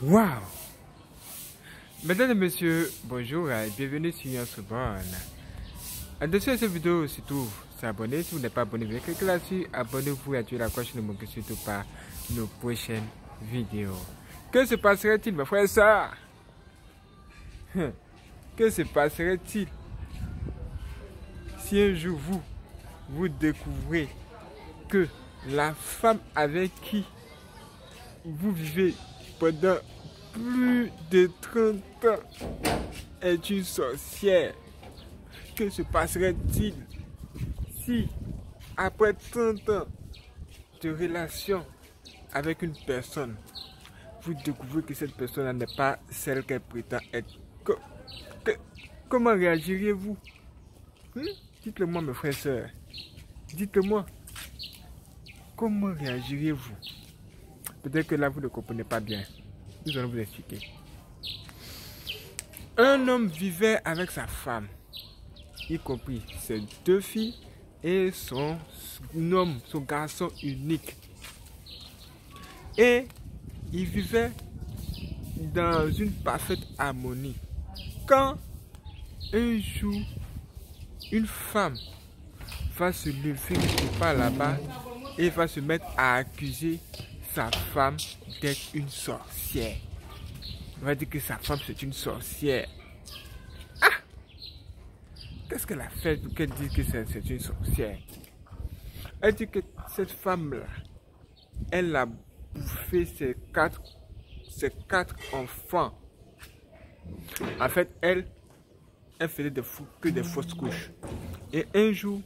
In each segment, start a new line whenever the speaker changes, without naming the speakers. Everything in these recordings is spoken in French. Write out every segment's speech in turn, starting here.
Waouh Mesdames et messieurs, bonjour et bienvenue sur bonne. En dessous de cette vidéo, surtout, s'abonner. Si vous n'êtes pas abonné, veuillez cliquer là-dessus. Abonnez-vous et activez la cloche. Ne manquez surtout pas nos prochaines vidéos. Que se passerait-il, mes frères et sœurs Que se passerait-il si un jour vous, vous découvrez que la femme avec qui vous vivez pendant plus de 30 ans est une sorcière. Que se passerait-il si, après 30 ans de relation avec une personne, vous découvrez que cette personne n'est pas celle qu'elle prétend être? Comment réagiriez-vous? Hmm? Dites-le moi, mes frères et sœurs. Dites-le-moi. Comment réagiriez-vous? Peut-être que là, vous ne comprenez pas bien. Nous allons vous expliquer. Un homme vivait avec sa femme, y compris ses deux filles et son homme, son garçon unique. Et il vivait dans une parfaite harmonie. Quand un jour, une femme va se lever part là-bas et va se mettre à accuser sa femme d'être une sorcière. On va dire que sa femme c'est une sorcière. Ah Qu'est-ce qu'elle a fait pour qu'elle dise que c'est une sorcière? Elle dit que cette femme-là, elle a bouffé ses quatre, ses quatre enfants. En fait, elle, elle faisait des fou, que des fausses couches. Et un jour,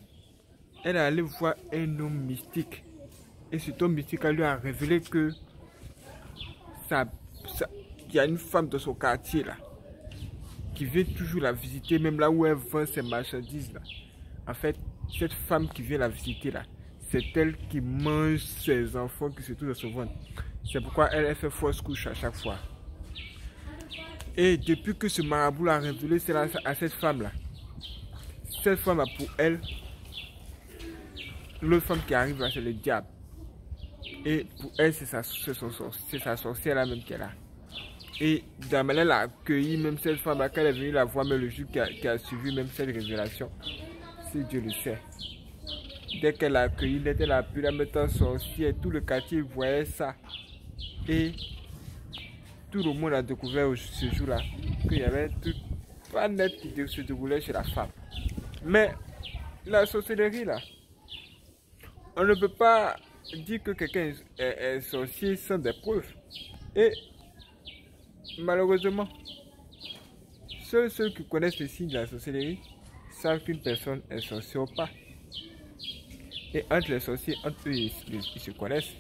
elle est allée voir un homme mystique et cet homme mystique lui a révélé que ça, y a une femme de son quartier là qui vient toujours la visiter, même là où elle vend ses marchandises là. En fait, cette femme qui vient la visiter là, c'est elle qui mange ses enfants qui se trouvent dans son ventre. C'est pourquoi elle, elle fait fausse couche à chaque fois. Et depuis que ce marabout a révélé cela à cette femme là, cette femme a pour elle, l'autre femme qui arrive là, c'est le diable. Et pour elle, c'est sa, sorcière là même qu'elle a. Et Damel a accueilli même cette femme à elle est venue la voir, mais le jour qui a, suivi même cette révélation, si Dieu le sait. Dès qu'elle a accueilli, dès qu'elle a pu la mettre en sorcière, tout le quartier voyait ça. Et tout le monde a découvert ce jour-là qu'il y avait tout pas net qui se déroulait chez la femme. Mais la sorcellerie là, on ne peut pas dire que quelqu'un est, sorcier sans des preuves. Et malheureusement, seuls ceux qui connaissent les signes de la sorcellerie savent qu'une personne est sorcière ou pas. Et entre les sorciers, entre eux, ils, se connaissent.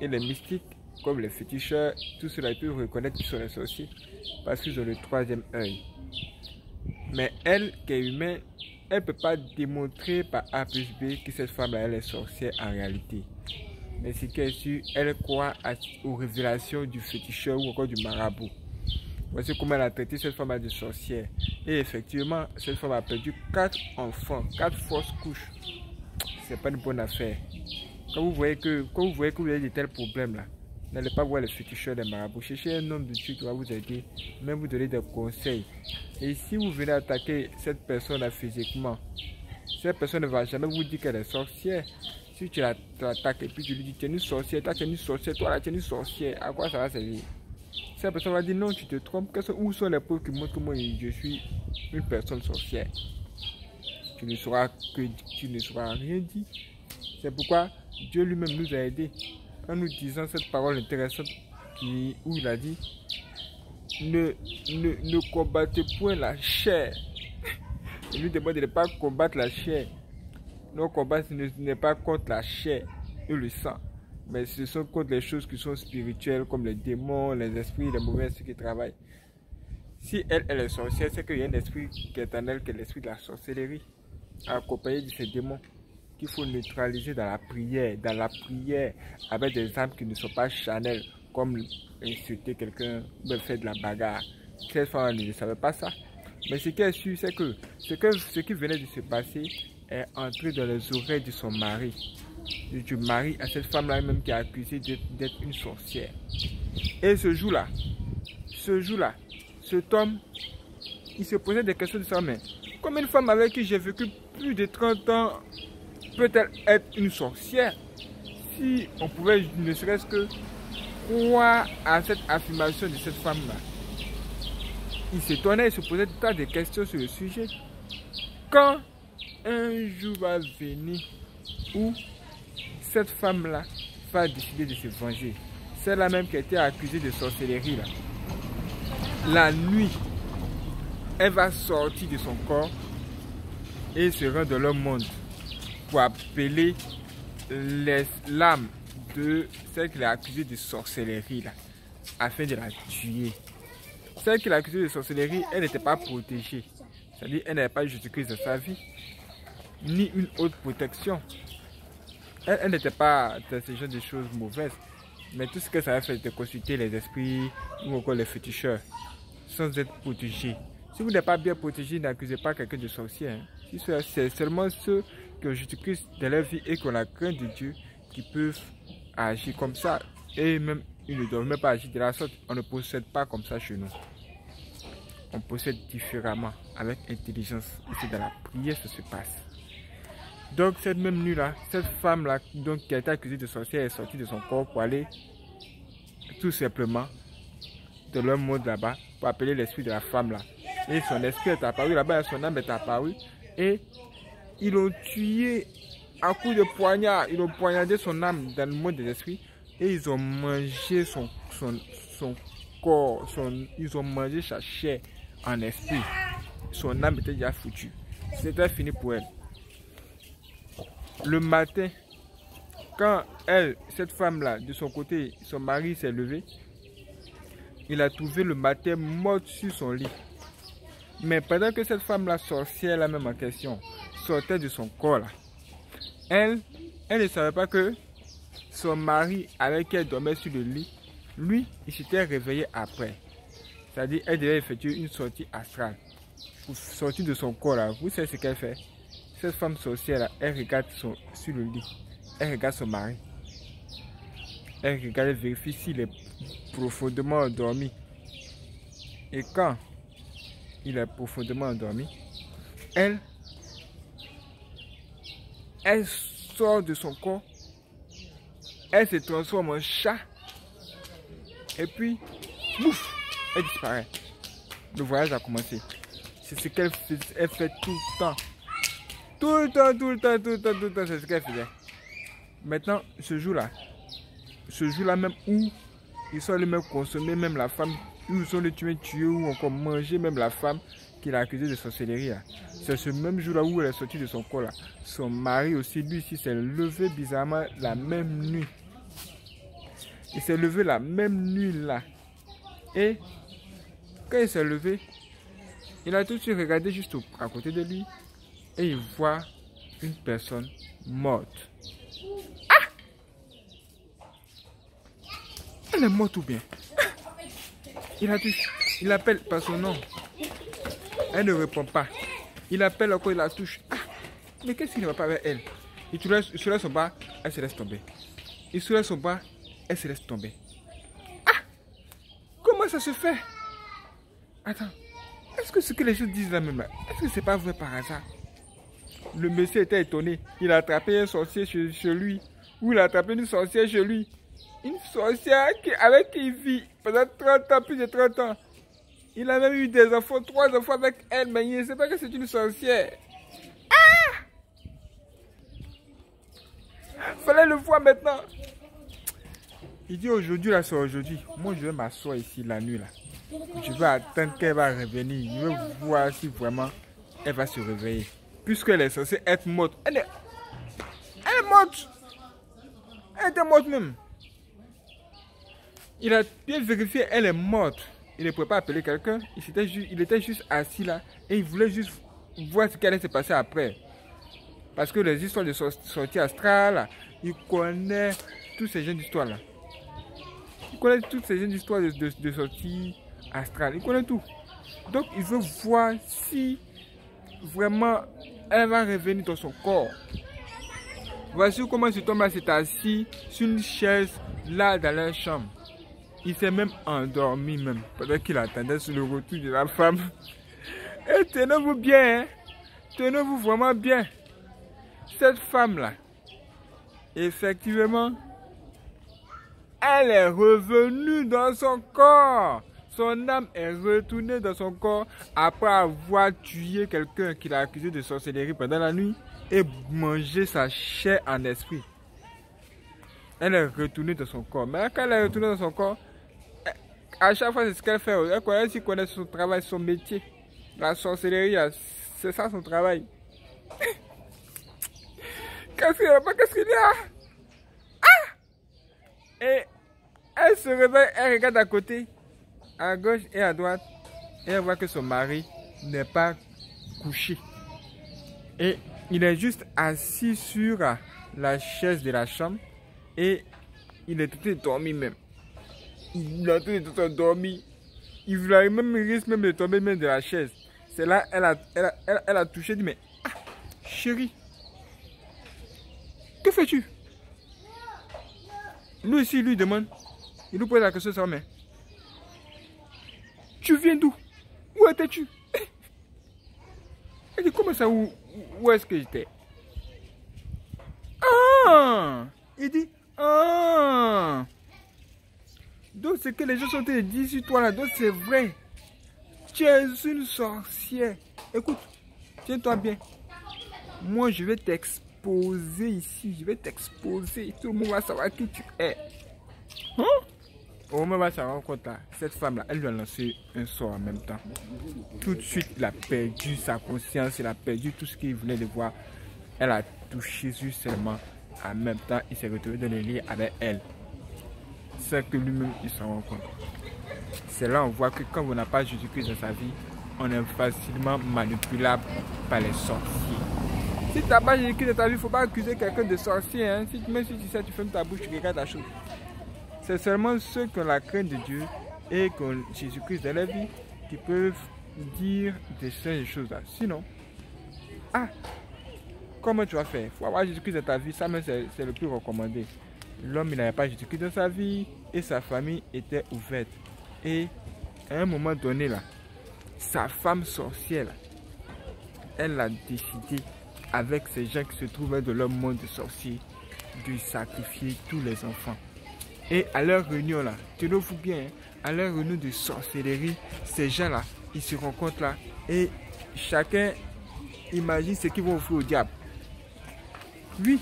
Et les mystiques, comme les féticheurs, tout cela, ils peuvent reconnaître qu'ils sont les sorciers parce qu'ils ont le troisième œil. Mais elle, qui est humaine, elle ne peut pas démontrer par A plus B que cette femme elle est sorcière en réalité. Mais ce qu'elle su, elle croit aux révélations du féticheur ou encore du marabout. Voici comment elle a traité cette femme de sorcière. Et effectivement, cette femme a perdu quatre enfants, quatre fausses couches. C'est pas une bonne affaire. Quand vous voyez que, quand vous voyez que vous avez de tels problèmes là, n'allez pas voir le féticheur des marabouts. Cherchez un homme de Dieu qui va vous aider, même vous donner des conseils. Et si vous venez attaquer cette personne physiquement, cette personne ne va jamais vous dire qu'elle est sorcière. Si tu l'attaques et puis tu lui dis tu es une sorcière, toi tu es une sorcière, toi là tu es une sorcière, à quoi ça va servir? Cette personne va dire non, tu te trompes. Où sont les preuves qui montrent que moi je suis une personne sorcière? Tu ne sauras que tu ne sauras rien dire. C'est pourquoi Dieu lui-même nous a aidés en nous disant cette parole intéressante qui, où il a dit ne, ne, ne combattez point la chair. Il nous demande de ne pas combattre la chair. Nos combats ce n'est pas contre la chair et le sang, mais ce sont contre les choses qui sont spirituelles, comme les démons, les esprits, les mauvais esprits qui travaillent. Si elle, elle est sorcière, c'est qu'il y a un esprit qui est en elle, qui est l'esprit de la sorcellerie, accompagné de ces démons qu'il faut neutraliser dans la prière, dans la prière, avec des âmes qui ne sont pas chanel, comme insulter quelqu'un, faire de la bagarre. Cette femme ne savait pas ça. Mais ce qu'elle a su, c'est que ce, que ce qui venait de se passer est entré dans les oreilles de son mari. Du mari à cette femme-là même qui est accusée d'être une sorcière. Et ce jour-là, ce jour-là, cet homme, il se posait des questions de sa mère. Comme une femme avec qui j'ai vécu plus de 30 ans peut-elle être une sorcière Si on pouvait ne serait-ce que croire à cette affirmation de cette femme-là? Il s'étonnait, il se posait tas de questions sur le sujet. Quand un jour va venir où cette femme-là va décider de se venger, celle-là même qui a été accusée de sorcellerie, là, la nuit, elle va sortir de son corps et se rendre dans le monde pour appeler lames de celle qui l'a accusée de sorcellerie là, afin de la tuer. Celle qui l'a accusée de sorcellerie, elle n'était pas protégée. C'est-à-dire, elle n'avait pas Jésus-Christ dans sa vie, ni une autre protection. Elle, n'était pas dans ce genre de choses mauvaises. Mais tout ce que ça a fait, c'était consulter les esprits ou encore les féticheurs, sans être protégée. Si vous n'êtes pas bien protégé, n'accusez pas quelqu'un de sorcier. Hein. C'est seulement ceux ont Jésus-Christ dans leur vie et qui ont la crainte de Dieu qui peuvent agir comme ça. Et même, ils ne doivent même pas agir de la sorte. On ne possède pas comme ça chez nous. On possède différemment, avec intelligence. c'est dans la prière que ça se passe. Donc, cette même nuit-là, cette femme-là, donc, qui a été accusée de sorcière, est sortie de son corps pour aller tout simplement de leur monde là-bas pour appeler l'esprit de la femme là. Et son esprit est apparu là-bas, son âme est apparue. Et ils l'ont tué à coup de poignard. Ils ont poignardé son âme dans le monde des esprits. Et ils ont mangé son, son, son corps. Ils ont mangé sa chair en esprit. Son âme était déjà foutue. C'était fini pour elle. Le matin, quand elle, cette femme-là, de son côté, son mari s'est levé, il a trouvé le matin morte sur son lit. Mais pendant que cette femme-là, sorcière, la même en question, sortait de son corps, là, elle, elle ne savait pas que son mari avec qui elle dormait sur le lit, lui, il s'était réveillé après. C'est-à-dire, elle devait effectuer une sortie astrale. Pour sortir de son corps, là, vous savez ce qu'elle fait? Cette femme sorcière, là, elle regarde son, sur le lit. Elle regarde son mari. Elle regarde, elle vérifie s'il est profondément endormi. Et quand il est profondément endormi, elle, elle sort de son corps, elle se transforme en chat, et puis, bouf, elle disparaît. Le voyage a commencé. C'est ce qu'elle fait, tout le temps. Tout le temps, tout le temps, tout le temps, tout le temps, c'est ce qu'elle faisait. Maintenant, ce jour-là, ce jour-là même où ils sont les mêmes consommer même la femme, où ils sont les tués, tués ou encore manger même la femme qu'il a accusée de sorcellerie. C'est ce même jour-là où elle est sortie de son corps. Là. Son mari aussi, lui aussi, s'est levé bizarrement la même nuit. Il s'est levé la même nuit là. Et quand il s'est levé, il a tout de suite regardé juste à côté de lui et il voit une personne morte. Elle est morte ou bien? Il a touché. Il appelle par son nom. Elle ne répond pas. Il appelle encore, il la touche. Ah, mais qu'est-ce qu'il ne va pas avec elle? Il soulève son bas, elle se laisse tomber. Il soulève son bas, elle se laisse tomber. Ah Comment ça se fait? Attends. Est-ce que ce que les gens disent là même, est-ce que c'est pas vrai par hasard? Le monsieur était étonné. Il a attrapé un sorcier chez, chez lui. Ou il a attrapé une sorcière chez lui une sorcière qui, avec qui il vit pendant 30 ans, plus de 30 ans. Il a même eu des enfants, trois enfants avec elle, mais il ne sait pas que c'est une sorcière. Ah Fallait le voir maintenant. Il dit aujourd'hui, là, c'est aujourd'hui. Moi, je vais m'asseoir ici la nuit, là. Je vais attendre qu'elle va revenir. Je vais voir si vraiment elle va se réveiller. Puisqu'elle est censée être morte. Elle est, elle est morte. Elle était morte même. Il a bien vérifié, elle est morte. Il ne pouvait pas appeler quelqu'un. Il, était juste assis là et il voulait juste voir ce qui allait se passer après. Parce que les histoires de sortie astrale, il connaît tous ces jeunes d'histoire là. Il connaît toutes ces jeunes d'histoire de, sortie astrale. Il connaît tout. Donc il veut voir si vraiment elle va revenir dans son corps. Voici comment cet homme là s'est assis sur une chaise là dans la chambre. Il s'est même endormi même pendant qu'il attendait sur le retour de la femme. Et tenez-vous bien, hein. tenez-vous vraiment bien. Cette femme-là, effectivement, elle est revenue dans son corps. Son âme est retournée dans son corps après avoir tué quelqu'un qui l'a accusé de sorcellerie pendant la nuit et mangé sa chair en esprit. Elle est retournée dans son corps. Mais quand elle est retournée dans son corps, à chaque fois, c'est ce qu'elle fait. Elle connaît, elle connaît son travail, son métier. La sorcellerie, c'est ça son travail. Qu'est-ce qu'il y a? Qu'est-ce qu'il y a? Ah Et elle se réveille, elle regarde à côté, à gauche et à droite, et elle voit que son mari n'est pas couché. Et il est juste assis sur la chaise de la chambre et il est tout dormi même. Il a tout dormi. Il voulait même, risque même de tomber même de la chaise. C'est là, elle a, elle, a, elle, a touché, dit, mais, ah, chérie, que fais-tu? Lui aussi, lui demande, il nous pose la question sur mais tu viens d'où? Où étais-tu? Elle dit, comment ça, où, où est-ce que j'étais? Ah! Il dit, ah Donc c'est que les gens sont dit sur toi là, donc c'est vrai. Tu es une sorcière. Écoute, tiens-toi bien. Moi, je vais t'exposer ici. Je vais t'exposer. Tout le monde va savoir qui tu es. Hein? Au moment où elle se là, cette femme là, elle lui a lancé un sort en même temps. Tout de suite, il a perdu sa conscience, il a perdu tout ce qu'il voulait de voir. Elle a touché Jésus seulement. En même temps, il s'est retrouvé dans le lit avec elle. C'est que lui-même, il s'en rend compte. C'est là on voit que quand on n'a pas Jésus-Christ dans sa vie, on est facilement manipulable par les sorciers. Si tu n'as pas Jésus-Christ dans ta vie, il ne faut pas accuser quelqu'un de sorcier. Hein. Si, même si tu sais, tu fermes ta bouche, tu regardes la chose. C'est seulement ceux qui ont la crainte de Dieu et qui ont Jésus-Christ dans leur vie qui peuvent dire des choses là. Sinon, ah, comment tu vas faire? Il faut avoir Jésus-Christ dans ta vie, ça c'est le plus recommandé. L'homme n'avait pas Jésus-Christ dans sa vie et sa famille était ouverte. Et à un moment donné là, sa femme sorcière, elle a décidé avec ces gens qui se trouvaient dans leur monde de sorciers de sacrifier tous les enfants. Et à leur réunion là, tenez-vous bien, hein, à leur réunion de sorcellerie, ces gens là, ils se rencontrent là et chacun imagine ce qu'ils vont offrir au diable. Oui,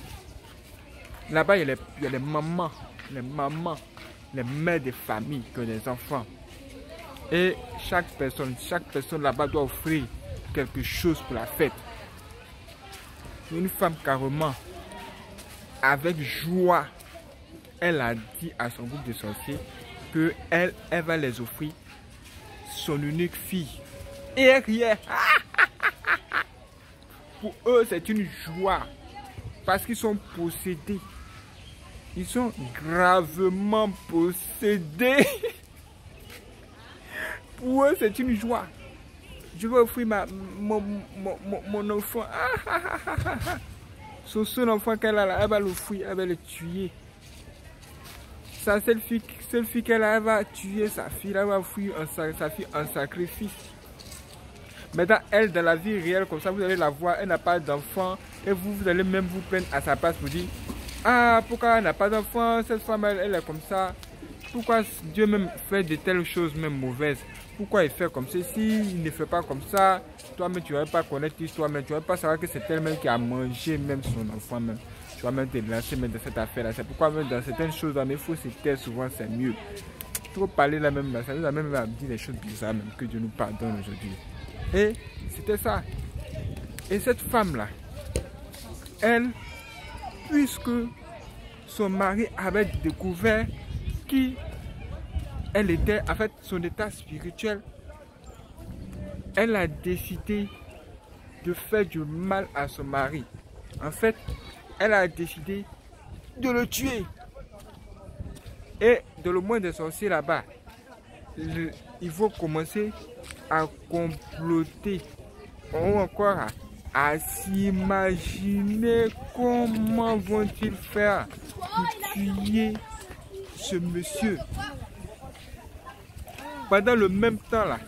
là-bas il, y a les mamans, les mamans, les mères de famille qui ont des enfants. Et chaque personne, chaque personne là-bas doit offrir quelque chose pour la fête. Une femme carrément, avec joie, elle a dit à son groupe de sorciers que elle, elle va les offrir son unique fille. Et elle riait. Pour eux, c'est une joie. Parce qu'ils sont possédés. Ils sont gravement possédés. Pour eux, c'est une joie. Je vais offrir ma, mon, mon, mon, enfant. Son seul enfant qu'elle a là, elle va l'offrir, elle va le tuer sa seule fille, qu'elle a, elle va tuer sa fille, elle va fuir sa fille en sacrifice. Maintenant, elle, dans la vie réelle, comme ça, vous allez la voir, elle n'a pas d'enfant, et vous, vous allez même vous prendre à sa place pour dire, ah, pourquoi elle n'a pas d'enfant, cette femme, elle, est comme ça? Pourquoi Dieu même fait de telles choses même mauvaises? Pourquoi il fait comme ceci Il ne fait pas comme ça? Toi-même, tu ne vas pas connaître l'histoire, mais tu ne vas pas savoir que c'est elle-même qui a mangé même son enfant même vas même te lancer dans cette affaire-là. C'est pourquoi même dans certaines choses, il faut se taire souvent, c'est mieux. Trop parler là même, ça nous a même dit des choses bizarres, même que Dieu nous pardonne aujourd'hui. Et c'était ça. Et cette femme-là, elle, puisque son mari avait découvert qui elle était, en fait, son état spirituel, elle a décidé de faire du mal à son mari. En fait, elle a décidé de le tuer. Et de le moins des sorciers là-bas, il faut commencer à comploter ou encore à, s'imaginer comment vont-ils faire pour tuer ce monsieur. pendant le même temps là,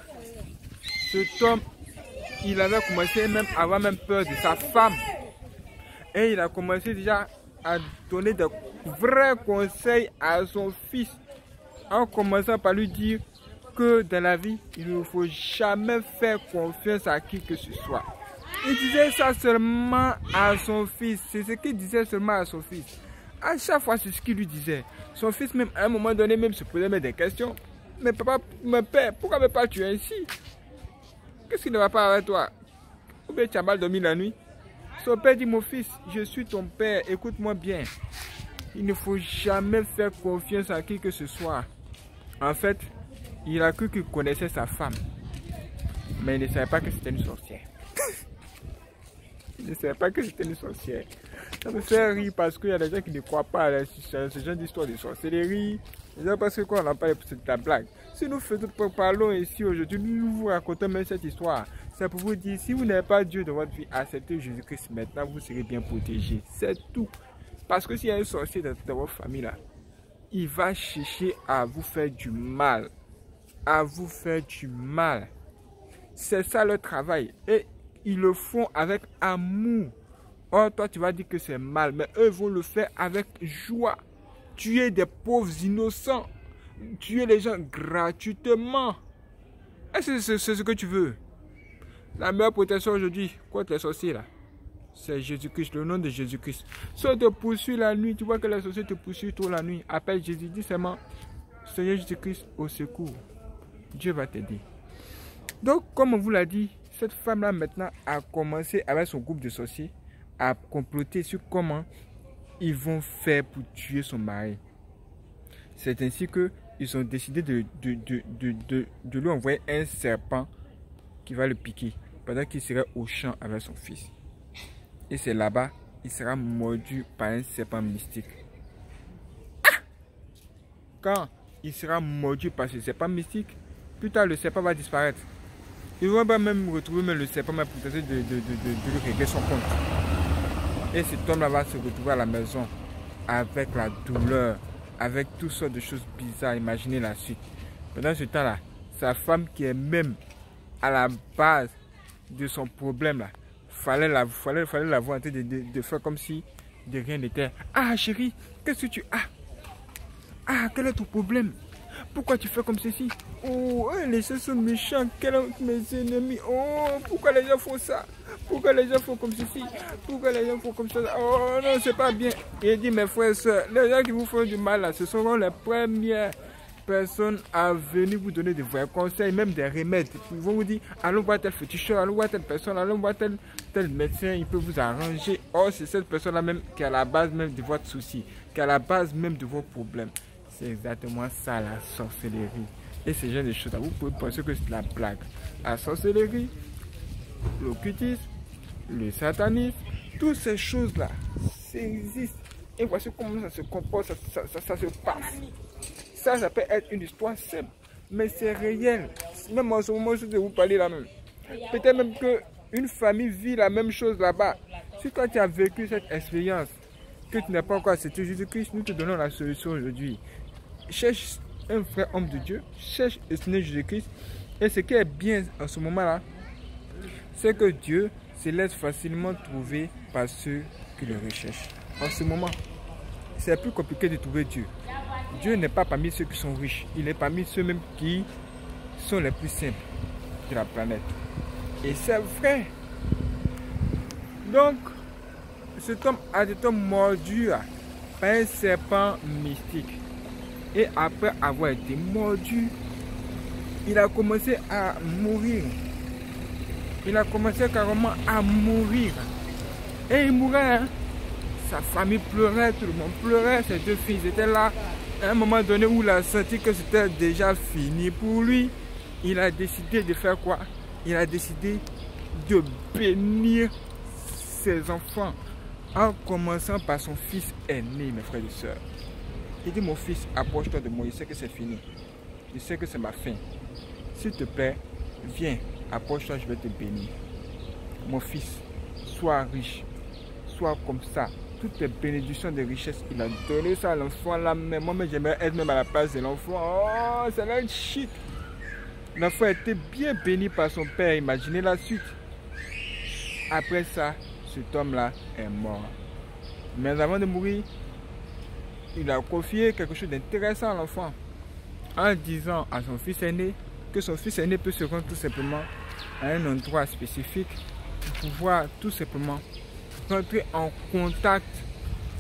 cet homme, il avait commencé même à avoir même peur de sa femme. Et il a commencé déjà à donner de vrais conseils à son fils. En commençant par lui dire que dans la vie, il ne faut jamais faire confiance à qui que ce soit. Il disait ça seulement à son fils. C'est ce qu'il disait seulement à son fils. À chaque fois, c'est ce qu'il lui disait. Son fils, même à un moment donné, même se posait même des questions. Mais papa, mon père, pourquoi me parles-tu ainsi? Qu'est-ce qui ne va pas avec toi? Ou bien tu as mal dormi la nuit? Son père dit, mon fils, je suis ton père, écoute-moi bien. Il ne faut jamais faire confiance à qui que ce soit. En fait, il a cru qu'il connaissait sa femme. Mais il ne savait pas que c'était une sorcière. Il ne savait pas que c'était une sorcière. Ça me fait rire parce qu'il y a des gens qui ne croient pas à ce genre d'histoire de sorcellerie. Parce que quoi, on en parle, c'est la blague. Si nous faisons, parlons ici aujourd'hui, nous vous racontons même cette histoire. C'est pour vous dire, si vous n'avez pas Dieu dans votre vie, acceptez Jésus-Christ maintenant, vous serez bien protégé. C'est tout. Parce que s'il y a un sorcier dans, dans votre famille là, il va chercher à vous faire du mal. À vous faire du mal. C'est ça le travail. Et ils le font avec amour. Oh, toi, tu vas dire que c'est mal, mais eux vont le faire avec joie. Tuer des pauvres innocents. Tuer les gens gratuitement. Est-ce que c'est ce que tu veux? La meilleure protection aujourd'hui contre les sorciers là, c'est Jésus-Christ, le nom de Jésus-Christ. Si on te poursuit la nuit, tu vois que les sorciers te poursuivent toute la nuit. Appelle Jésus, dis seulement Seigneur Jésus-Christ au secours. Dieu va t'aider. Donc, comme on vous l'a dit, cette femme-là maintenant a commencé avec son groupe de sorciers à comploter sur comment ils vont faire pour tuer son mari. C'est ainsi qu'ils ont décidé de, de, lui envoyer un serpent qui va le piquer pendant qu'il serait au champ avec son fils. Et c'est là-bas, il sera mordu par un serpent mystique. Ah! Quand il sera mordu par ce serpent mystique, plus tard le serpent va disparaître. Ils vont pas même retrouver même le serpent pour tenter de, de, lui régler son compte. Et cet homme-là va se retrouver à la maison avec la douleur, avec toutes sortes de choses bizarres. Imaginez la suite. Pendant ce temps-là, sa femme qui est même à la base de son problème, là, fallait la, fallait, fallait la voir en train de, de, faire comme si de rien n'était. Ah chérie, qu'est-ce que tu as? Ah, quel est ton problème? Pourquoi tu fais comme ceci Oh, les gens sont méchants. Quels mes ennemis Oh, pourquoi les gens font ça Pourquoi les gens font comme ceci Pourquoi les gens font comme ça Oh non, c'est pas bien. Il dit, mes frères et soeurs, les gens qui vous font du mal, là, ce seront les premières personnes à venir vous donner des vrais conseils, même des remèdes. Ils vont vous dire, allons voir tel féticheur, allons voir telle personne, allons voir tel, tel médecin, il peut vous arranger. Oh, c'est cette personne-là même qui est à la base même de votre souci, qui est à la base même de vos problèmes. C'est exactement ça la sorcellerie. Et ce genre de choses, vous pouvez penser que c'est la blague. La sorcellerie, l'occultisme, le satanisme, toutes ces choses-là, ça existe. Et voici comment ça se comporte, ça, se passe. Ça, ça peut être une histoire simple, mais c'est réel. Même en ce moment, je vais vous parler là même. Peut-être même qu'une famille vit la même chose là-bas. Si toi tu as vécu cette expérience, que tu n'as pas encore accepté Jésus-Christ, nous te donnons la solution aujourd'hui cherche un vrai homme de Dieu, cherche le Seigneur Jésus-Christ. Et ce qui est bien en ce moment-là, c'est que Dieu se laisse facilement trouver par ceux qui le recherchent. En ce moment, c'est plus compliqué de trouver Dieu. Dieu n'est pas parmi ceux qui sont riches, il est parmi ceux mêmes qui sont les plus simples de la planète. Et c'est vrai. Donc, cet homme a été mordu par un serpent mystique. Et après avoir été mordu, il a commencé à mourir. Il a commencé carrément à mourir. Et il mourait. Hein. Sa famille pleurait, tout le monde pleurait. Ses deux fils étaient là. À un moment donné où il a senti que c'était déjà fini pour lui, il a décidé de faire quoi? Il a décidé de bénir ses enfants en commençant par son fils aîné, mes frères et sœurs. Il dit, mon fils, approche-toi de moi, il sait que c'est fini. Il sait que c'est ma fin. S'il te plaît, viens, approche-toi, je vais te bénir. Mon fils, sois riche, sois comme ça. Toutes les bénédictions de richesse, il a donné ça à l'enfant là, mais moi j'aimerais être même à la place de l'enfant. Oh, c'est là shit. L'enfant était bien béni par son père. Imaginez la suite. Après ça, cet homme-là est mort. Mais avant de mourir, il a confié quelque chose d'intéressant à l'enfant en disant à son fils aîné que son fils aîné peut se rendre tout simplement à un endroit spécifique pour pouvoir tout simplement rentrer en contact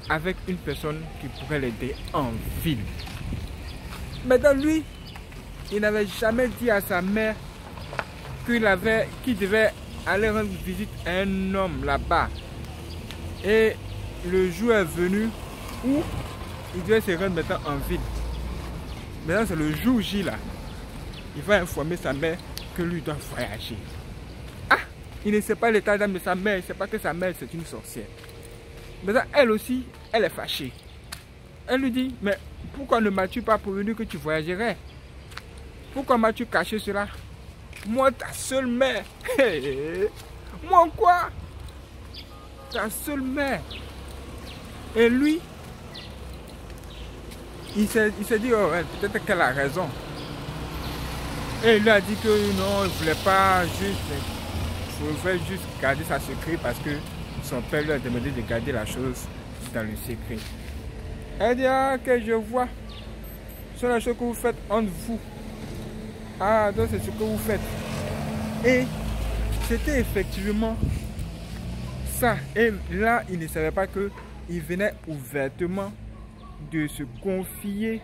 avec une personne qui pourrait l'aider en ville. Mais dans lui, il n'avait jamais dit à sa mère qu'il avait, qu'il devait aller rendre visite à un homme là-bas. Et le jour est venu où il devait se rendre maintenant en ville. Maintenant, c'est le jour J là. Il va informer sa mère que lui doit voyager. Ah Il ne sait pas l'état d'âme de sa mère. Il ne sait pas que sa mère, c'est une sorcière. Maintenant, elle aussi, elle est fâchée. Elle lui dit, mais pourquoi ne m'as-tu pas prévenu que tu voyagerais? Pourquoi m'as-tu caché cela? Moi, ta seule mère. Moi quoi? Ta seule mère. Et lui, il s'est dit, oh, peut-être qu'elle a raison. Et il lui a dit que non, il ne voulait pas juste, il voulait juste garder sa secret parce que son père lui a demandé de garder la chose dans le secret. Elle dit, ah, que je vois. C'est la chose que vous faites entre vous. Ah, donc c'est ce que vous faites. Et c'était effectivement ça. Et là, il ne savait pas qu'il venait ouvertement de se confier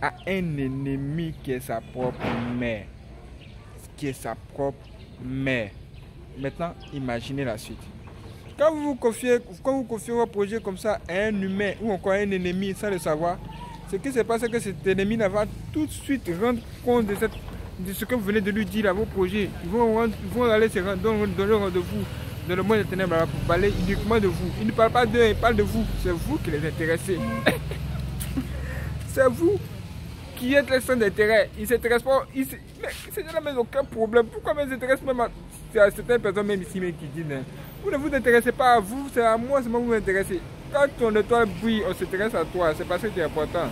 à un ennemi qui est sa propre mère. Qui est sa propre mère. Maintenant, imaginez la suite. Quand vous vous confiez, quand vous confiez votre projet comme ça à un humain ou encore à un ennemi sans le savoir, ce qui se passe, c'est que cet ennemi va tout de suite rendre compte de, ce que vous venez de lui dire à vos projets. Ils vont, aller se rendre, rendez-vous dans le monde des ténèbres pour parler uniquement de vous. Ils ne parlent pas d'eux, ils parlent de vous. C'est vous qui les intéressez. C'est vous qui êtes les centre d'intérêt. Ils ne s'intéressent pas. Ils, mais même aucun problème. Pourquoi ils s'intéressent même à, à certaines personnes, même ici, même qui disent hein, Vous ne vous intéressez pas à vous, c'est à moi seulement vous vous intéressez. Quand ton étoile brille, on s'intéresse à toi. C'est parce que tu es important.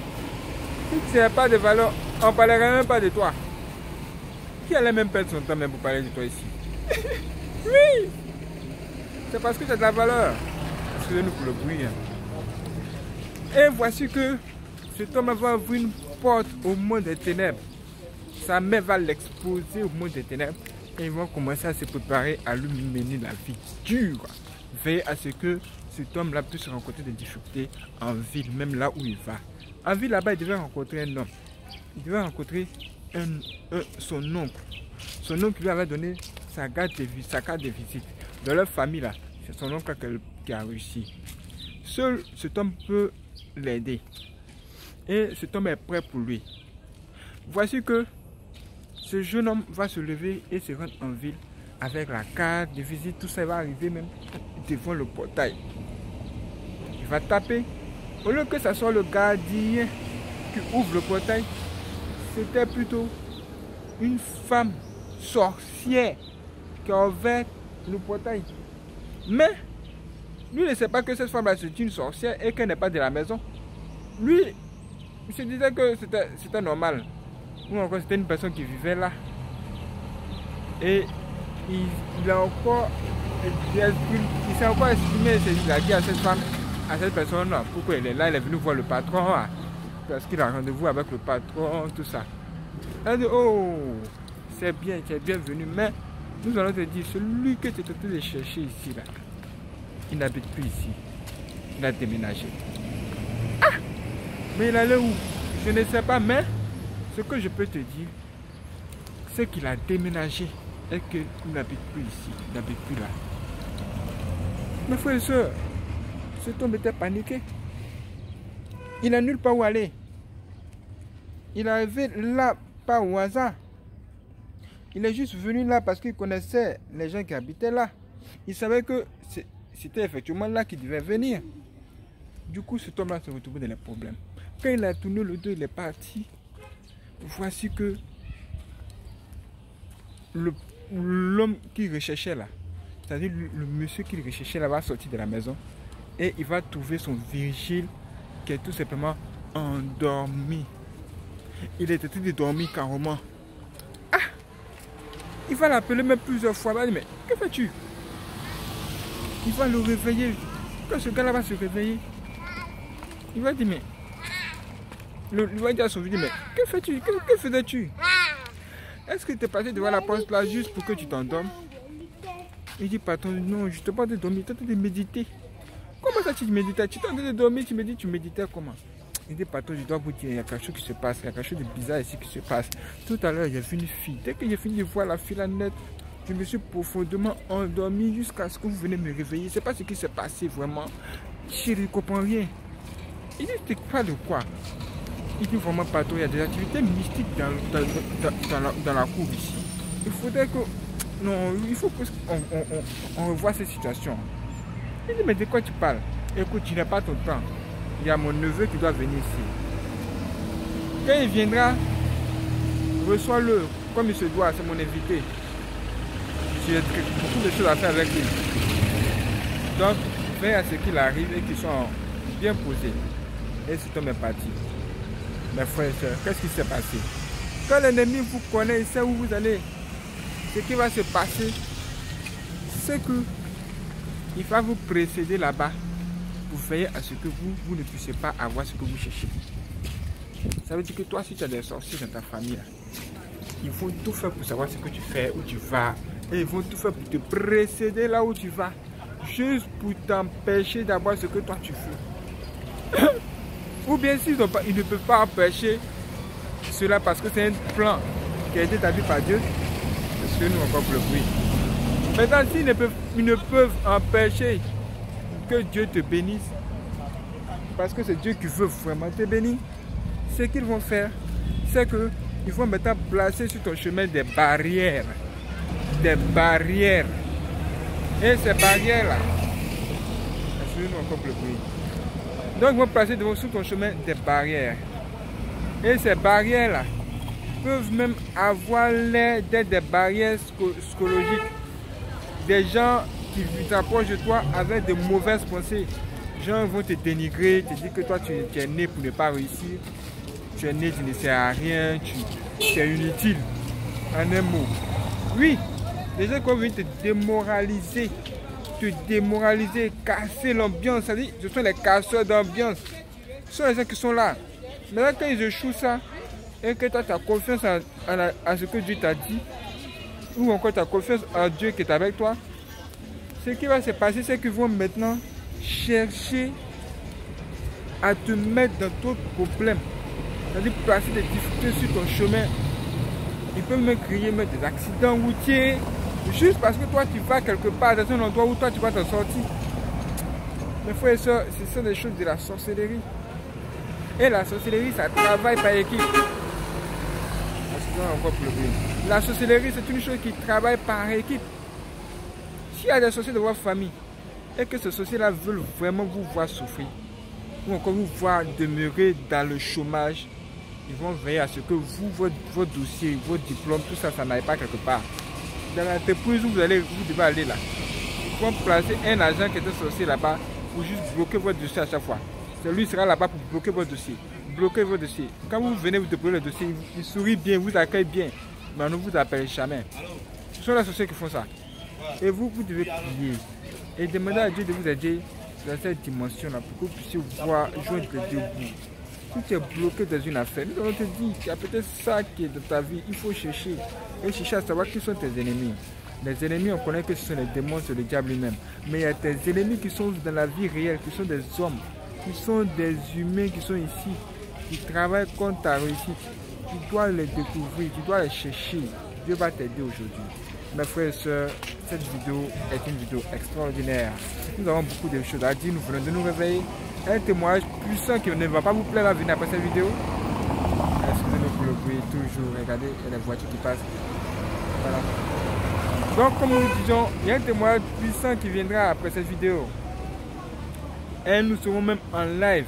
Si tu n'as pas de valeur, on ne parlerait même pas de toi. Qui allait même perdre son temps même pour parler de toi ici Oui C'est parce que tu as de la valeur. Excusez-nous pour le bruit. Hein. Et voici que cet homme va ouvrir une porte au monde des ténèbres. Sa mère va l'exposer au monde des ténèbres et ils vont commencer à se préparer à lui mener la vie dure. Veillez à ce que cet homme-là puisse rencontrer des difficultés en ville, même là où il va. En ville, là-bas, il devait rencontrer un homme. Il devait rencontrer son oncle. Son oncle lui avait donné sa carte de, sa carte de visite. Dans leur famille, là, c'est son oncle qui a réussi. Seul cet homme peut l'aider et cet homme est prêt pour lui. Voici que ce jeune homme va se lever et se rendre en ville avec la carte de visite, tout ça va arriver même devant le portail. Il va taper. Au lieu que ce soit le gardien qui ouvre le portail, c'était plutôt une femme sorcière qui a ouvert le portail. Mais lui ne sait pas que cette femme-là c'est une sorcière et qu'elle n'est pas de la maison. Lui, il se disait que c'était normal. Ou encore c'était une personne qui vivait là. Et il, a encore il, s'est encore exprimé, il a dit à cette femme, à cette personne pourquoi elle est là, elle est venue voir le patron, ah, parce qu'il a rendez-vous avec le patron, tout ça. Elle dit, oh, c'est bien, tu es bienvenu, mais nous allons te dire, celui que tu train de chercher ici, là, il n'habite plus ici. Il a déménagé. Mais il allait où? Je ne sais pas, mais ce que je peux te dire, c'est qu'il a déménagé et qu'il n'habite plus ici, il n'habite plus là. Mes frères et soeurs, cet homme était paniqué. Il n'a nulle part où aller. Il est arrivé là, pas au hasard. Il est juste venu là parce qu'il connaissait les gens qui habitaient là. Il savait que c'était effectivement là qu'il devait venir. Du coup, cet homme-là se retrouvait dans les problèmes. Quand il a tourné le dos, il est parti. Voici que l'homme qui recherchait là, c'est-à-dire le, monsieur qui recherchait là, va sortir de la maison et il va trouver son vigile qui est tout simplement endormi. Il était tout dormi carrément. Ah Il va l'appeler même plusieurs fois. Il va dire, mais que fais-tu? Il va le réveiller. Quand ce gars-là va se réveiller, il va dire, mais... Le, il va dire à son vidéo, mais que fais-tu? Que, faisais-tu? Est-ce que tu es passé devant la poste là juste pour que tu t'endormes? Il dit, patron, non, je te parle de dormir, tu en de méditer. Comment ça tu méditais Tu train de dormir, tu me dis, tu méditais comment? Il dit, patron, je dois vous dire, il y a quelque chose qui se passe, il y a quelque chose de bizarre ici qui se passe. Tout à l'heure, j'ai vu une fille. Dès que j'ai fini de voir la fille la nette, je me suis profondément endormi jusqu'à ce que vous venez me réveiller. C'est pas ce qui s'est passé vraiment. Je ne comprends rien. Il dit, tu pas de quoi? Il dit vraiment, patron, il y a des activités mystiques dans, dans, la, cour ici. Il faudrait que. Non, il faut qu'on on, on, revoie cette situation. Il dit, mais de quoi tu parles? Écoute, tu n'as pas ton temps il y a mon neveu qui doit venir ici. Quand il viendra, reçois-le comme il se doit, c'est mon invité. J'ai beaucoup de choses à faire avec lui. Donc, fais à ce qu'il arrive et qu'il soit bien posé. Et c'est homme est parti. Mes frères et sœurs, qu'est-ce qui s'est passé? Quand l'ennemi vous connaît, il sait où vous allez. Ce qui va se passer, c'est que il va vous précéder là-bas vous veillez à ce que vous, vous ne puissiez pas avoir ce que vous cherchez. Ça veut dire que toi, si tu as des sorciers dans ta famille, ils vont tout faire pour savoir ce que tu fais, où tu vas. Et ils vont tout faire pour te précéder là où tu vas. Juste pour t'empêcher d'avoir ce que toi tu veux. Ou bien s'ils ils ne peuvent pas empêcher cela parce que c'est un plan qui a été établi par Dieu. Que nous encore pour le bruit. Maintenant, s'ils ne peuvent, ils ne peuvent empêcher que Dieu te bénisse, parce que c'est Dieu qui veut vraiment te bénir, ce qu'ils vont faire, c'est qu'ils vont maintenant placer sur ton chemin des barrières. Des barrières. Et ces barrières-là, donc ils vont placer devant sur ton chemin des barrières. Et ces barrières-là peuvent même avoir l'air d'être des barrières psychologiques. Des gens qui t'approchent de toi avec de mauvaises pensées. Les gens vont te dénigrer, te dire que toi tu, es né pour ne pas réussir. Tu es né, tu ne sers à rien, tu, es inutile. En un mot. Oui, les gens vont te démoraliser, démoraliser, casser l'ambiance. Ce sont les casseurs d'ambiance. Ce sont les gens qui sont là. Maintenant, quand ils échouent ça, et que tu as confiance à, ce que Dieu t'a dit, ou encore tu as confiance en Dieu qui est avec toi, ce qui va se passer, c'est qu'ils vont maintenant chercher à te mettre dans d'autres problèmes. C'est-à-dire placer des difficultés sur ton chemin. Ils peuvent même créer même des accidents routiers. Juste parce que toi tu vas quelque part dans un endroit où toi tu vas t'en sortir. Mes frères et soeurs, ce sont des choses de la sorcellerie. Et la sorcellerie, ça travaille par équipe. La sorcellerie, c'est une chose qui travaille par équipe. S'il y a des sorciers de votre famille et que ces sorciers-là veulent vraiment vous voir souffrir, ou encore vous voir demeurer dans le chômage, ils vont veiller à ce que vous, votre, dossier, votre diplôme, tout ça, ça n'aille pas quelque part. Dans l'entreprise où vous, allez, vous devez aller là, ils vont placer un agent qui est un sorcier là-bas pour juste bloquer votre dossier à chaque fois. Celui sera là-bas pour bloquer votre dossier. Bloquer votre dossier. Quand vous venez vous déposer le dossier, il sourit bien, vous accueille bien, mais on ne vous appelle jamais. Ce sont les sorciers qui font ça. Et vous, vous devez prier et demander à Dieu de vous aider dans cette dimension-là pour que vous puissiez voir, joindre les deux bouts. Si tu es bloqué dans une affaire, allons te dire qu'il y a peut-être ça qui est dans ta vie. Il faut chercher et chercher à savoir qui sont tes ennemis. Les ennemis, on connaît que ce sont les démons, c'est le diable lui-même. Mais il y a tes ennemis qui sont dans la vie réelle, qui sont des hommes, qui sont des humains qui sont ici, qui travaillent contre ta réussite. Tu dois les découvrir, tu dois les chercher. Dieu va t'aider aujourd'hui. Mes frères et sœurs, cette vidéo est une vidéo extraordinaire. Nous avons beaucoup de choses à dire, nous venons de nous réveiller. Un témoignage puissant qui ne va pas vous plaire à venir après cette vidéo. Excusez-nous pour le bruit, toujours. Regardez, des voitures qui passent. Voilà. Donc, comme nous disons, il y a un témoignage puissant qui viendra après cette vidéo. Et nous serons même en live.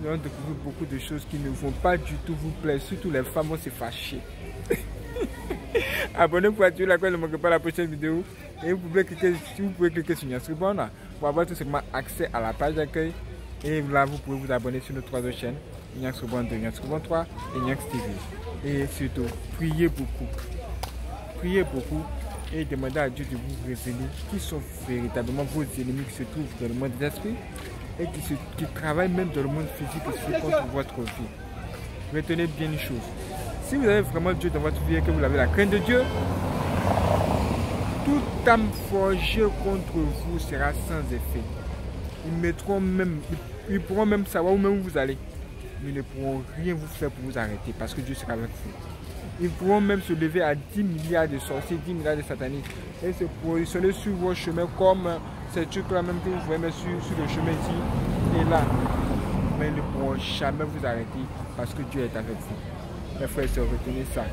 Nous allons découvrir beaucoup de choses qui ne vont pas du tout vous plaire. Surtout les femmes vont se fâcher. Abonnez-vous à la ne manquez pas la prochaine vidéo. Et vous pouvez cliquer, vous pouvez cliquer sur Yansribon pour avoir tout simplement accès à la page d'accueil. Et là, vous pouvez vous abonner sur nos trois autres chaînes. Yansribon 2, Yansribon 3 et Yanks TV. Et surtout, priez beaucoup. priez beaucoup et demandez à Dieu de vous révéler qui sont véritablement vos ennemis qui se trouvent dans le monde des esprits et qui, se, travaillent même dans le monde physique aussi contre votre vie. Retenez bien une chose. Si vous avez vraiment Dieu dans votre vie et que vous avez la crainte de Dieu, toute âme forgée contre vous sera sans effet. Ils mettront même, pourront même savoir où même vous allez. Mais ils ne pourront rien vous faire pour vous arrêter parce que Dieu sera avec vous. Ils pourront même se lever à 10 milliards de sorciers, 10 milliards de satanistes et se positionner sur vos chemins comme ces trucs-là même que vous voyez sur, sur le chemin ici et là. Mais ils ne pourront jamais vous arrêter parce que Dieu est avec vous. Mes frères et sœurs, retenez ça.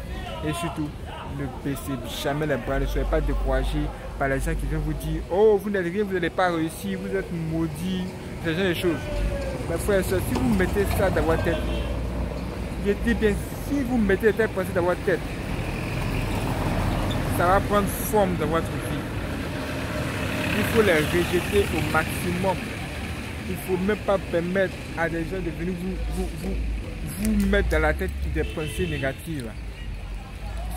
Et surtout, ne baissez jamais les bras, ne soyez pas découragés par les gens qui viennent vous dire Oh, vous n'êtes rien, vous n'allez pas réussir, vous êtes maudit, genre de choses. Mes frères et sœurs, si vous mettez ça dans votre tête, je dis bien, si vous mettez cette pensée dans votre tête, ça va prendre forme dans votre vie. Il faut les rejeter au maximum. Il ne faut même pas permettre à des gens de venir vous, vous, vous, vous mettre dans la tête des pensées négatives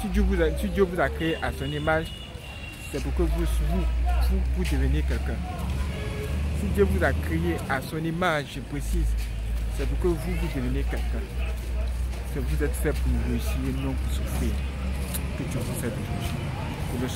si Dieu vous a, Dieu vous a créé à son image, c'est pour que vous, vous, vous, deveniez quelqu'un. Dieu vous a créé à son image, précise, c'est pour que vous, vous deveniez quelqu'un. Vous êtes fait pour réussir, non pour souffrir. Que Dieu vous aide aujourd'hui. Que le